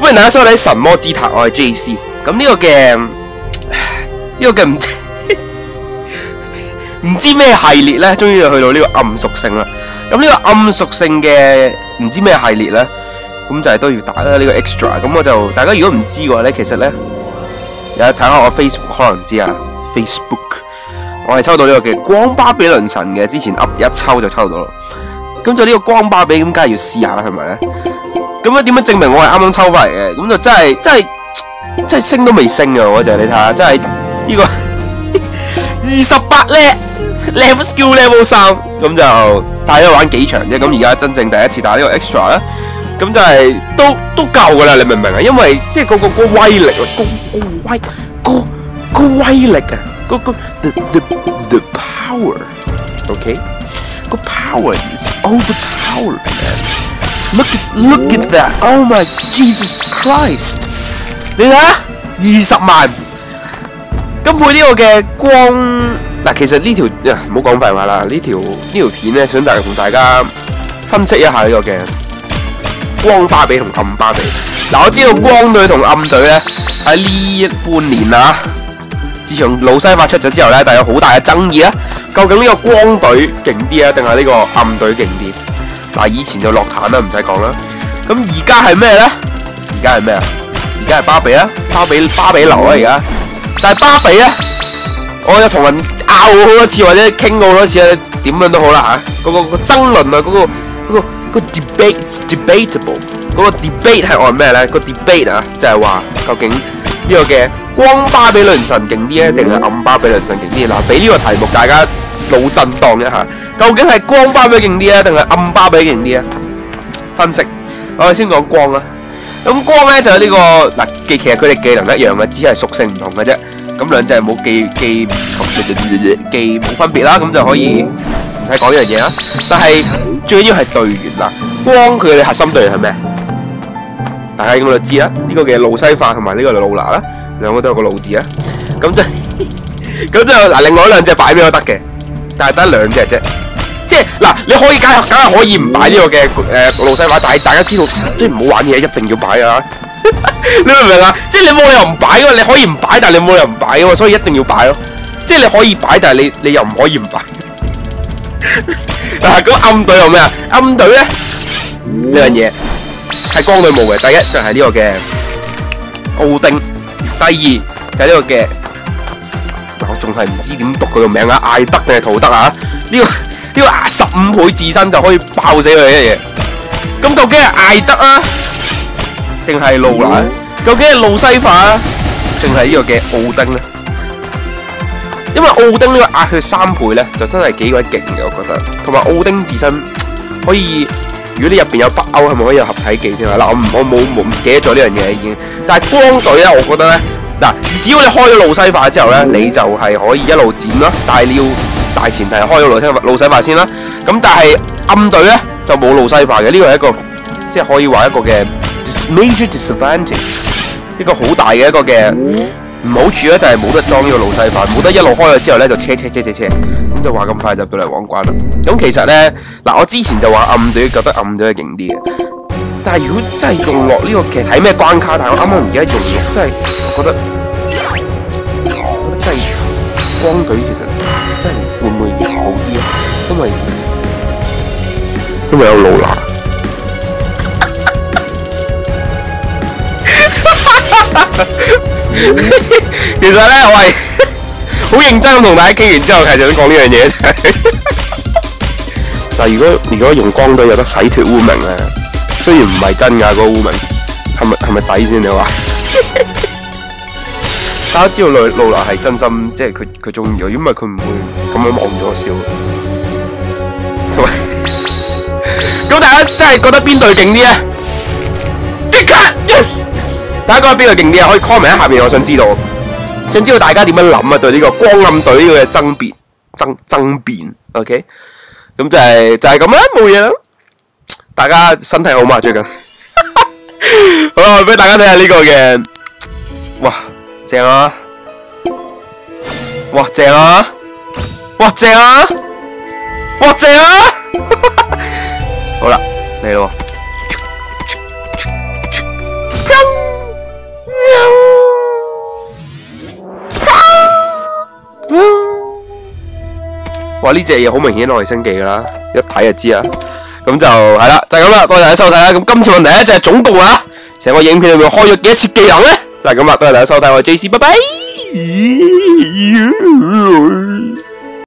歡迎大家收睇《神魔之塔》，我係 J C。咁呢個嘅呢個嘅唔 唔知咩系列咧，終於就去到呢個暗屬性啦。咁呢個暗屬性嘅唔知咩系列咧，咁就係都要打啦呢個 extra。咁我就大家如果唔知嘅話咧，其實咧有睇下我 Facebook 可能知啊，Facebook 我係抽到呢個嘅光巴比倫神嘅，之前 up 一抽就抽到啦。咁就呢个光巴比，咁梗系要试下啦，系咪咧？咁样点样证明我系啱啱抽翻嚟嘅？咁就真系真系真系升都未升啊！我就你睇下，真系呢个 二十八 level skill level 三，咁就大家玩几场啫。咁而家真正第一次打呢个 extra 啦，咁就系都都够噶啦，你明唔明啊？因为即系嗰個嗰個威力啊，高高威高高威力啊，个个 the the the power，OK，個 power is overpowered man。Look at look at that! Oh my Jesus Christ！你睇下，二十萬。咁配呢個嘅光嗱，其實呢條唔好講廢話啦。呢條呢條片咧，想大同大家分析一下呢個嘅光巴比同暗巴比。嗱，我知道光隊同暗隊咧喺呢半年啊，自從老西法出咗之後咧，但有好大嘅爭議啊。究竟呢个光队劲啲啊，定系呢个暗队劲啲？嗱，以前就落坦啦，唔使讲啦。咁而家系咩咧？而家系咩啊？而家系巴比啊，巴比巴比流啊！而家，但系巴比咧，我有同人拗好多次，或者倾过好多次啊，点样都好啦吓。嗰個個爭論啊，嗰个嗰個個 debate debatable，嗰個 debate 係按咩咧？个 debate 啊，就係話究竟呢个嘅光巴比倫神劲啲啊，定系暗巴比倫神劲啲？嗱，俾呢个题目大家腦震盪一下，究竟係光巴比勁啲啊，定係暗巴比勁啲啊？分析，我哋先講光啦。咁光咧就有呢個嗱，技其實佢哋技能一樣嘅，只係屬性唔同嘅啫。咁兩隻係冇技技技冇分別啦，咁就可以唔使講呢樣嘢啦。但係最紧要係隊員啦，光佢哋核心隊員係咩？大家應該都知啦，呢個嘅路西法同埋呢個路拿啦，兩個都有個路字啊。咁就咁就嗱，另外兩隻擺邊都得嘅。但係得兩隻啫，即係嗱，你可以梗係梗系可以唔擺呢個嘅誒路西法，但系大家知道，即係唔好玩嘢，一定要擺啊！你明唔明啊？即係你冇理由唔擺噶，你可以唔擺，但係你冇理由唔擺噶，所以一定要擺咯。即係你可以擺，但係你你又唔可以唔擺。嗱，咁暗隊有咩啊？暗隊咧呢樣嘢係光隊冇嘅，第一就係呢個嘅奧丁，第二就係呢個嘅。我仲係唔知點讀佢個名啊，艾德定係圖德啊？呢個呢個十五倍自身就可以爆死佢嘅嘢。咁究竟係艾德啊，定係路拿？究竟係路西法啊，定係呢個嘅奧丁咧？因為奧丁呢個壓血三倍咧，就真係幾鬼勁嘅，我覺得。同埋奧丁自身可以，如果你入边有北歐，係咪可以有合體技添啊？嗱，我唔我冇冇唔記得咗呢樣嘢已經。但係光隊咧，我覺得咧。嗱，只要你開咗路西法之後咧，你就係可以一路剪啦。但係你要大前提係開咗路西法路西法先啦。咁但係暗隊咧就冇路西法嘅，呢個係一個即係可以話一個嘅 major disadvantage，一個好大嘅一個嘅唔好處咧，就係冇得装呢個路西法，冇得一路開咗之後咧就车车车车车，咁就話咁快就到嚟王冠啦。咁其實咧，嗱我之前就話暗隊覺得暗隊係勁啲嘅。但係如果真係用落呢個，其实睇咩關卡？但係我啱啱而家用落，真係我覺得，我覺得真係光隊其實真係會唔會好啲啊？因為因為有露娜。其實咧，我係 好認真咁同大家傾完之後，繼續講呢樣嘢。但係如果如果用光隊有得洗脱污名咧？雖然唔係真噶，嗰個烏名係咪係咪抵先？你話？大家知道露露娜係真心，即係佢佢中意，因為佢唔會咁樣望住我笑。咁大家真係覺得邊隊勁啲咧？即刻，yes！大家覺得邊隊勁啲啊？可以 comment 喺下面，我想知道，想知道大家點樣諗啊？對呢個光暗隊呢個爭辯爭爭辯，OK？咁就係就係咁啦，冇嘢啦。大家身体好嘛最近？好啦，俾大家睇下呢个嘅，哇，正啊！哇，正啊！哇，正啊！哇，正啊！好啦，嚟咯！哇，呢只嘢好明显我哋升级噶啦，一睇就知啊！咁就係啦，就係咁啦。多謝大家收睇啦。咁今次問題咧就係總共啊，成個影片裏面開咗幾多次技能咧？就係咁啦。多謝大家收睇，我係 J C，拜拜。